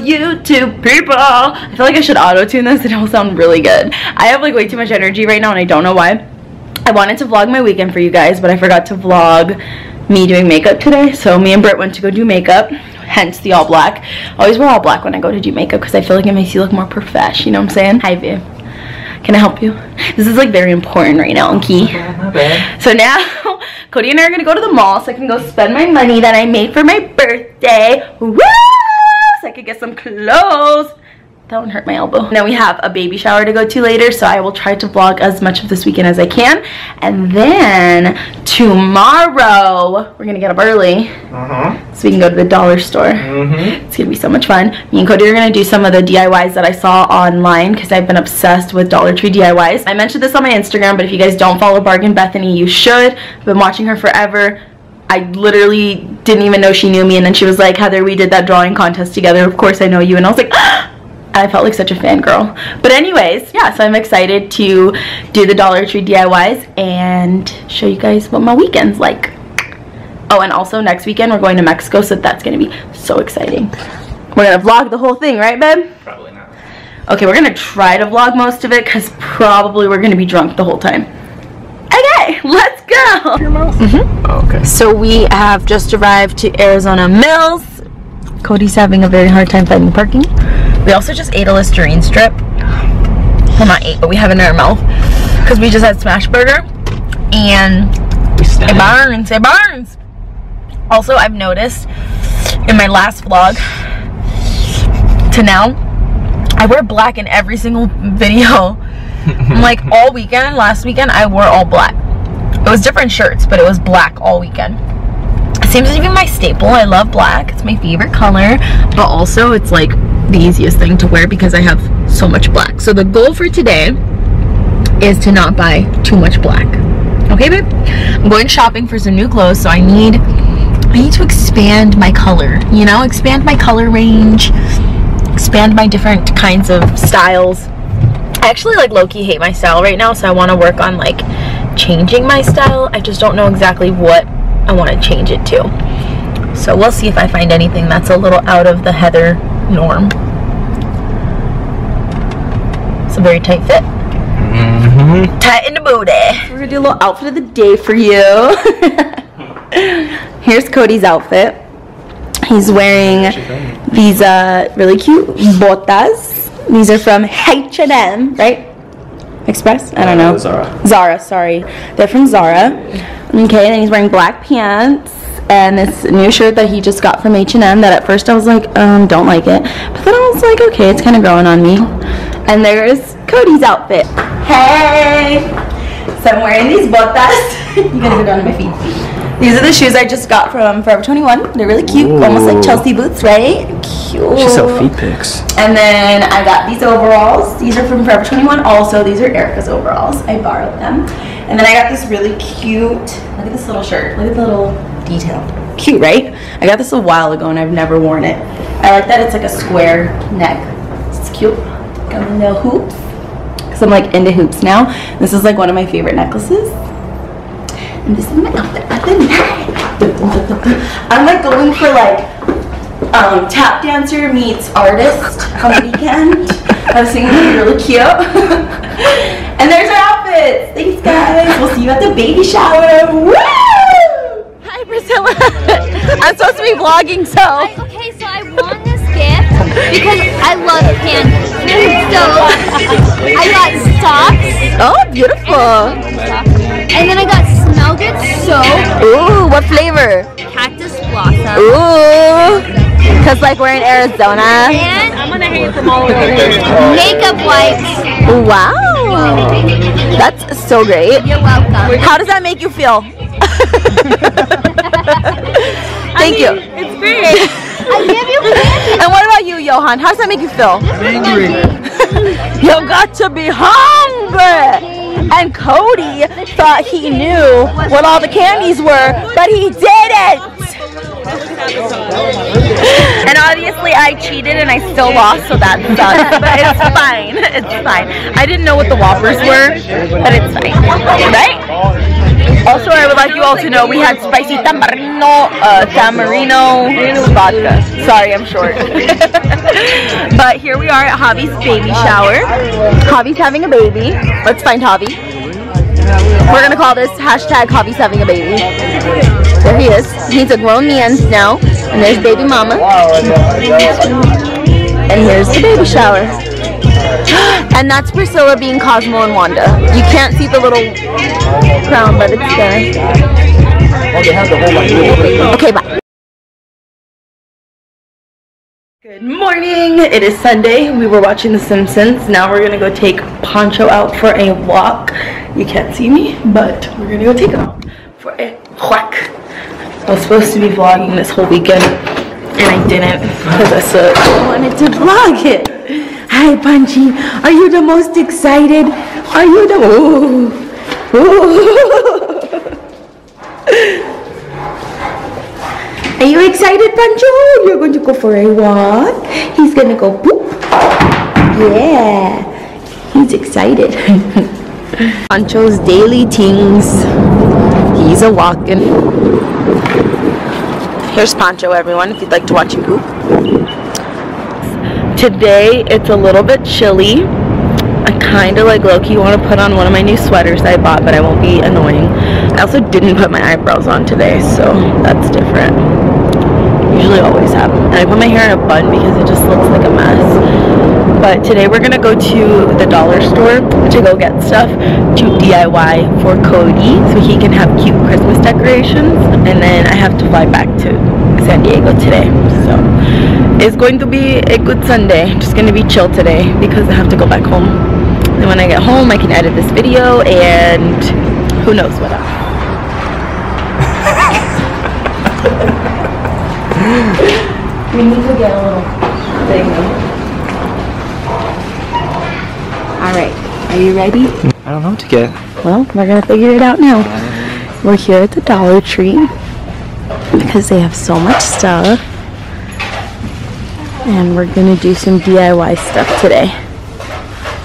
YouTube people. I feel like I should auto-tune this and it will sound really good. I have like way too much energy right now and I don't know why. I wanted to vlog my weekend for you guys, but I forgot to vlog me doing makeup today. So me and Britt went to go do makeup, hence the all black. I always wear all black when I go to do makeup because I feel like it makes you look more profesh, you know what I'm saying? Hi, Viv. Can I help you? This is like very important right now, key. My bad. So now, Cody and I are gonna go to the mall so I can go spend my money that I made for my birthday. Woo! So I could get some clothes. That one hurt my elbow. Now we have a baby shower to go to later, so I will try to vlog as much of this weekend as I can. And then tomorrow, we're gonna get up early Uh-huh. so we can go to the dollar store. Mm-hmm. It's gonna be so much fun. Me and Cody are gonna do some of the DIYs that I saw online because I've been obsessed with Dollar Tree DIYs. I mentioned this on my Instagram, but if you guys don't follow Bargain Bethany, you should. I've been watching her forever. I literally didn't even know she knew me, and then she was like, Heather, we did that drawing contest together. Of course I know you. And I was like, I felt like such a fangirl. But anyways, yeah, so I'm excited to do the Dollar Tree DIYs and show you guys what my weekend's like. Oh, and also next weekend we're going to Mexico, so that's gonna be so exciting. We're gonna vlog the whole thing, right, babe? Probably not. Okay, we're gonna try to vlog most of it because probably we're gonna be drunk the whole time. Okay, let's go. Oh, okay. So we have just arrived to Arizona Mills. Cody's having a very hard time finding parking. We also just ate a Listerine strip. Well, not ate, but we have it in our mouth because we just had Smashburger and it burns. It burns. Also, I've noticed in my last vlog to now, I wear black in every single video. like all weekend, last weekend, I wore all black. It was different shirts, but it was black all weekend. It seems to be my staple. I love black. It's my favorite color. But also, it's like the easiest thing to wear because I have so much black. So the goal for today is to not buy too much black. Okay, babe? I'm going shopping for some new clothes, so I need I need to expand my color, you know, expand my color range, expand my different kinds of styles. I actually like low-key hate my style right now, so I want to work on like changing my style. I just don't know exactly what I want to change it to. So we'll see if I find anything that's a little out of the Heather norm. It's a very tight fit. Mm-hmm. Tight in the booty. We're gonna do a little outfit of the day for you. Here's Cody's outfit. He's wearing these uh, really cute botas. These are from H&M, right? Express? I don't know. Zara. Zara, sorry. They're from Zara. Okay, and he's wearing black pants and this new shirt that he just got from H&M that at first I was like, um, don't like it. But then I was like, okay, it's kind of growing on me. And there's Cody's outfit. Hey! So I'm wearing these botas. you gotta go down to my feet. These are the shoes I just got from Forever 21. They're really cute, almost like Chelsea boots, right? Cute. She sell feet pics. And then I got these overalls. These are from Forever 21. Also, these are Erica's overalls. I borrowed them. And then I got this really cute, look at this little shirt. Look at the little detail. Cute, right? I got this a while ago and I've never worn it. I like that it's like a square neck. It's cute. Got my little hoops. Because I'm like into hoops now. This is like one of my favorite necklaces. And this is my outfit of the night. I'm like going for like um, tap dancer meets artist on the weekend. I was thinking it'd be really cute. and there's our outfits. Thanks, guys. We'll see you at the baby shower. Woo! Hi, Priscilla. I'm supposed to be vlogging, so. I, okay, so I won this gift because I love candy. So I got socks, Oh, beautiful. and then I got smell good soap, Ooh, what flavor? cactus blossom, Ooh. Because, like, we're in Arizona. and I'm gonna hang them all over Makeup wipes. Wow. That's so great. You're welcome. How does that make you feel? Thank you. It's great. I give you candy. And what about you, Johan? How does that make you feel? Angry. you got to be hungry. And Cody thought he knew what all the candies were, but he didn't. And obviously I cheated and I still lost, so that sucks. But it's fine. It's fine. I didn't know what the Whoppers were, but it's fine. Right? Also, I would like you all to know we had spicy tamarino, uh, tamarino vodka. Sorry, I'm short. but here we are at Javi's baby shower. Javi's having a baby. Let's find Javi. We're gonna call this hashtag Javi's having a baby. There he is. He's a grown man now. And there's baby mama. And here's the baby shower. And that's Priscilla being Cosmo and Wanda. You can't see the little crown, but it's there. Okay, bye. Good morning. It is Sunday. We were watching The Simpsons. Now we're gonna go take Pancho out for a walk. You can't see me, but we're gonna go take him out for a walk. I was supposed to be vlogging this whole weekend, and I didn't because I said I wanted to vlog it. Hi, Punchy. Are you the most excited? Are you the ooh, ooh. Are you excited, Pancho? Oh, you're going to go for a walk. He's gonna go poop. Yeah, he's excited. Pancho's daily things. He's a walking. Here's Pancho, everyone, if you'd like to watch him poop. Today, it's a little bit chilly. I kind of like low-key want to put on one of my new sweaters that I bought, but I won't be annoying. I also didn't put my eyebrows on today, so that's different. Usually always them. And I put my hair in a bun because it just looks like a mess. But today we're to go to the dollar store to go get stuff to DIY for Cody so he can have cute Christmas decorations. And then I have to fly back to San Diego today. So it's going to be a good Sunday. Just to be chill today because I have to go back home. And when I get home, I can edit this video and who knows what else. we need to get a little thing. Alright, are you ready? I don't know what to get. Well, we're gonna figure it out now. We're here at the Dollar Tree because they have so much stuff. And we're gonna do some DIY stuff today.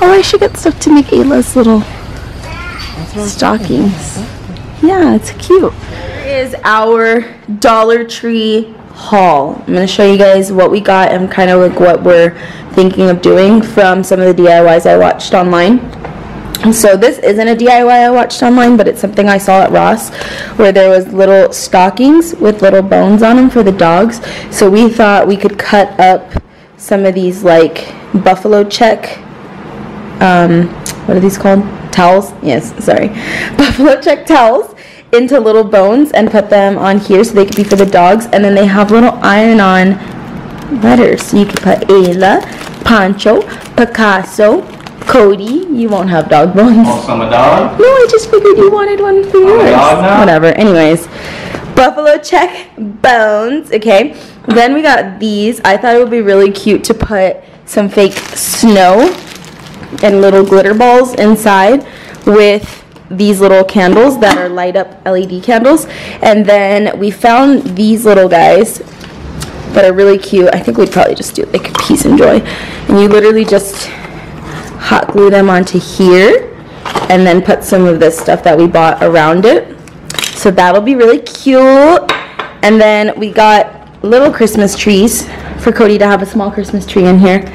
Oh, I should get stuff to make Ayla's little stockings. Yeah, it's cute. Here is our Dollar Tree haul. I'm gonna show you guys what we got and kind of like what we're thinking of doing from some of the DIYs I watched online. So this isn't a DIY I watched online, but it's something I saw at Ross where there was little stockings with little bones on them for the dogs. So we thought we could cut up some of these like buffalo check um, what are these called? Towels? Yes, sorry. Buffalo check towels into little bones and put them on here so they could be for the dogs. And then they have little iron-on letters. So you can put Ayla, Pancho, Picasso, Cody. You won't have dog bones. Oh, also, I'm a dog. No, I just figured you wanted one for yours. dog now? Whatever. Anyways, buffalo check bones. Okay. Then we got these. I thought it would be really cute to put some fake snow and little glitter balls inside with these little candles that are light up LED candles. And then we found these little guys that are really cute. I think we'd probably just do like peace and joy. And you literally just hot glue them onto here and then put some of this stuff that we bought around it. So that'll be really cute. And then we got little Christmas trees for Cody to have a small Christmas tree in here.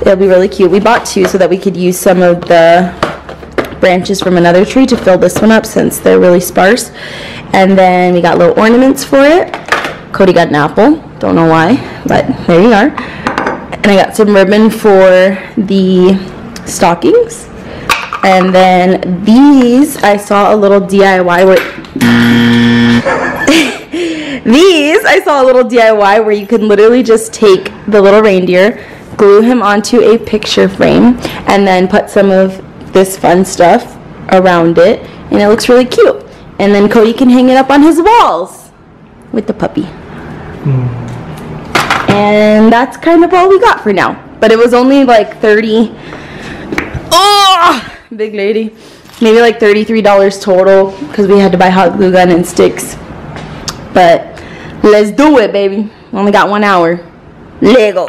It'll be really cute. We bought two so that we could use some of the branches from another tree to fill this one up since they're really sparse. And then we got little ornaments for it. Cody got an apple. Don't know why, but there you are. And I got some ribbon for the stockings. And then these, I saw a little DIY where these I saw a little DIY where you can literally just take the little reindeer, glue him onto a picture frame, and then put some of this fun stuff around it, and it looks really cute. And then Cody can hang it up on his walls with the puppy. Hmm. And that's kind of all we got for now. But it was only like 30 Oh, big lady. Maybe like $33 total because we had to buy hot glue gun and sticks. But let's do it, baby. Only got one hour. Lego.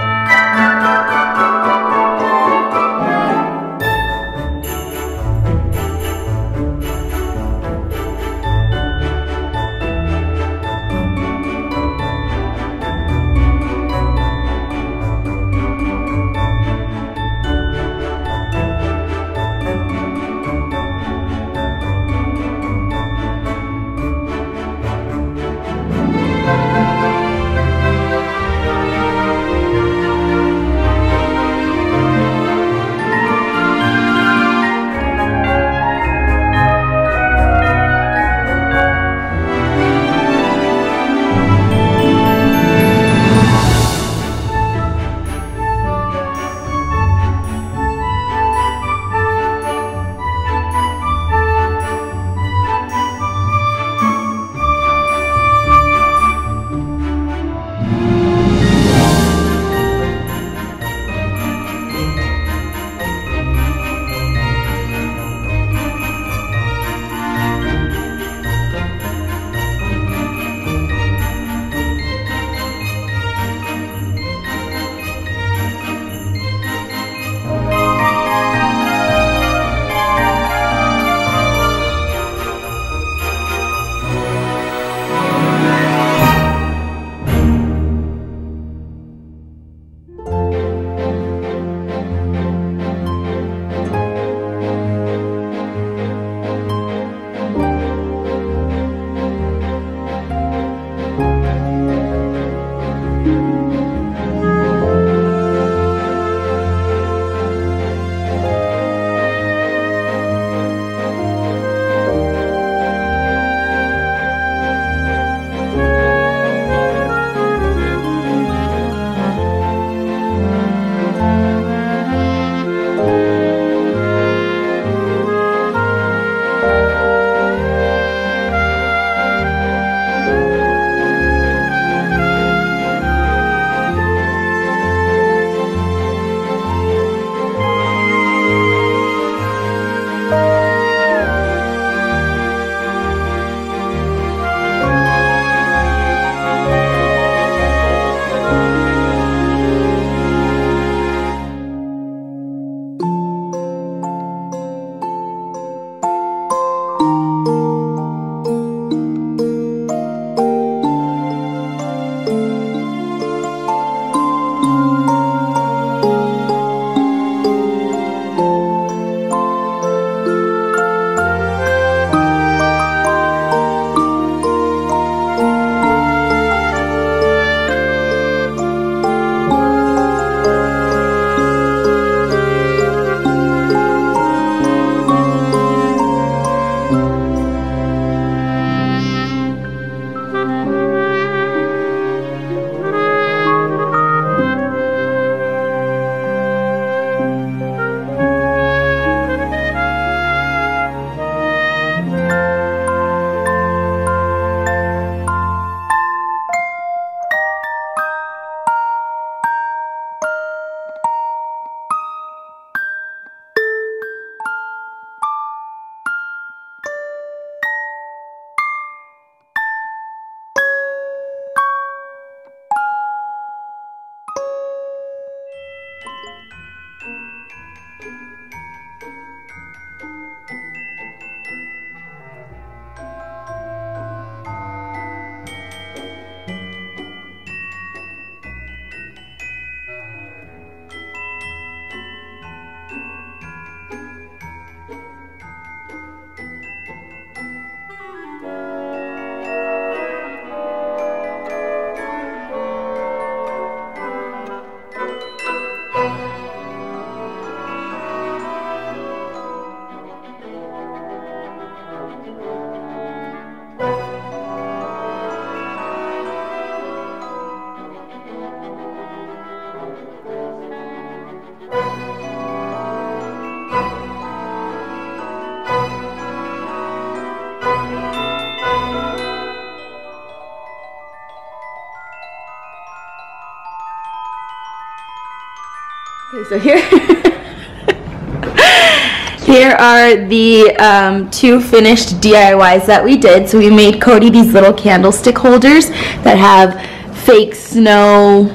Okay, so here, here are the um, two finished DIYs that we did. So we made Cody these little candlestick holders that have fake snow,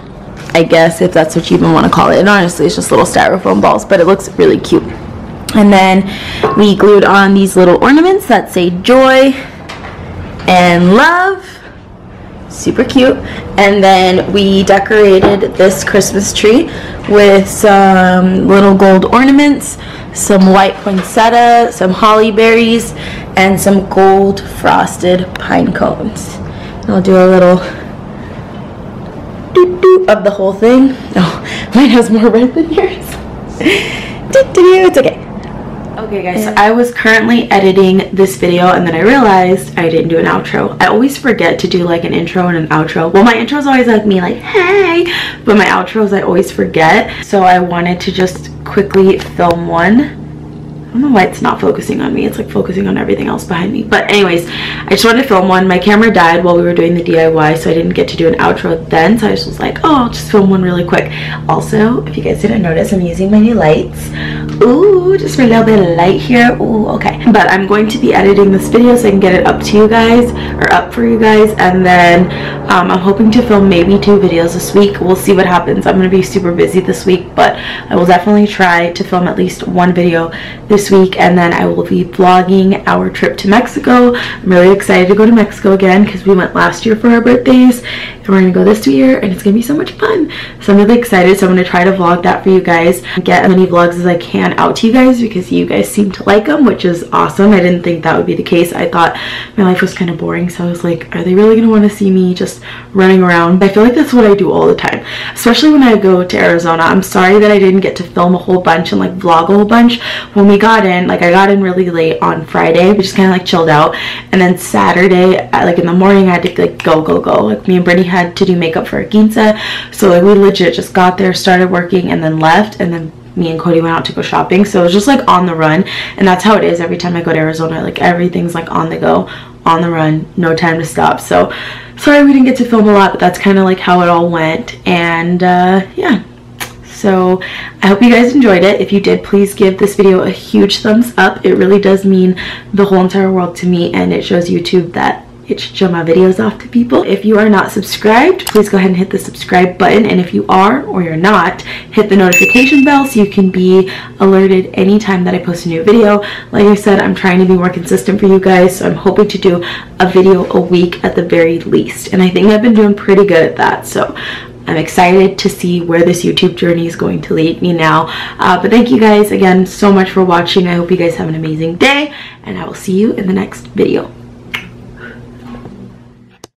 I guess, if that's what you even want to call it. And honestly, it's just little styrofoam balls, but it looks really cute. And then we glued on these little ornaments that say joy and love super cute. And then we decorated this Christmas tree with some little gold ornaments some white poinsettia some holly berries and some gold frosted pine cones. And I'll do a little doo -doo of the whole thing. Oh mine has more red than yours. It's okay Okay guys, so I was currently editing this video and then I realized I didn't do an outro. I always forget to do like an intro and an outro. Well, my intro is always like me like, hey, but my outros I always forget. So I wanted to just quickly film one I don't know why it's not focusing on me. It's like focusing on everything else behind me. But anyways, I just wanted to film one. My camera died while we were doing the DIY, so I didn't get to do an outro then. So I just was like, oh, I'll just film one really quick. Also, if you guys didn't notice, I'm using my new lights. Ooh, just for a little bit of light here. Ooh, okay. But I'm going to be editing this video so I can get it up to you guys, or up for you guys. And then um, I'm hoping to film maybe two videos this week. We'll see what happens. I'm going to be super busy this week, but I will definitely try to film at least one video this this week and then I will be vlogging our trip to Mexico. I'm really excited to go to Mexico again because we went last year for our birthdays and we're gonna go this year and it's gonna be so much fun. So I'm really excited so I'm gonna try to vlog that for you guys get as many vlogs as I can out to you guys because you guys seem to like them which is awesome. I didn't think that would be the case. I thought my life was kind of boring so I was like are they really gonna want to see me just running around? I feel like that's what I do all the time especially when I go to Arizona. I'm sorry that I didn't get to film a whole bunch and like vlog a whole bunch. When we got got in, like I got in really late on Friday. We just kind of like chilled out. And then Saturday, like in the morning, I had to like go, go, go. Like me and Brittany had to do makeup for a quince. So like we legit just got there, started working and then left. And then me and Cody went out to go shopping. So it was just like on the run. And that's how it is every time I go to Arizona. Like everything's like on the go, on the run, no time to stop. So sorry we didn't get to film a lot, but that's kind of like how it all went. And uh, yeah, so I hope you guys enjoyed it. If you did, please give this video a huge thumbs up. It really does mean the whole entire world to me and it shows YouTube that it should show my videos off to people. If you are not subscribed, please go ahead and hit the subscribe button. And if you are or you're not, hit the notification bell so you can be alerted anytime that I post a new video. Like I said, I'm trying to be more consistent for you guys. So I'm hoping to do a video a week at the very least. And I think I've been doing pretty good at that. So I'm excited to see where this YouTube journey is going to lead me now. Uh, but thank you guys again so much for watching. I hope you guys have an amazing day and I will see you in the next video.